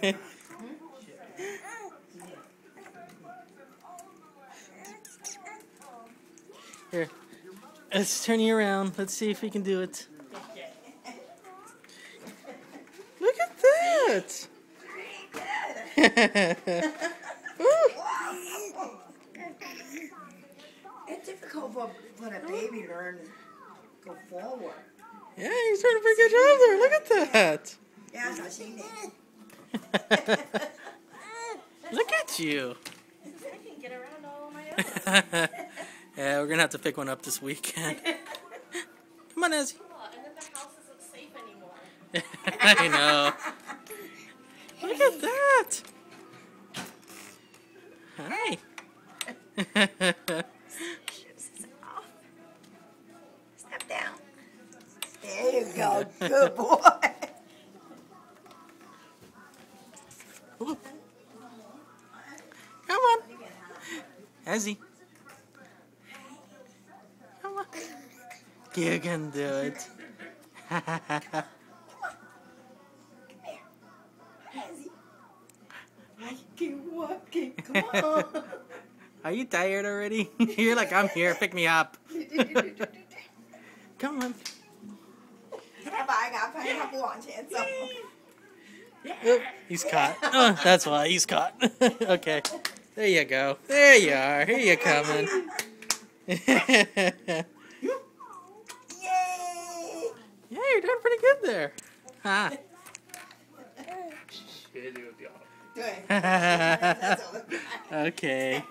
Here. Let's turn you around. Let's see if we can do it. Look at that! it's difficult for for a baby to learn go forward. Yeah, he's doing a pretty good job there. Look at that. Yeah, I've seen it. Look at you. I can get around all on my own. yeah, we're gonna have to pick one up this weekend. Come on, Azzie. And then the house isn't safe anymore. I know. Look at that. Hi. Shoes is off. Step down. There you go. Good boy. Come on. Azzie. Come on. You can do it. Come on. Come I can walk it. Come on. Are you tired already? You're like, I'm here. Pick me up. Come on. 他把一个拍，他不往前走。he's caught. Oh, that's why he's caught. okay. There you go. There you are. Here you coming. yeah, you're doing pretty good there. Huh. okay.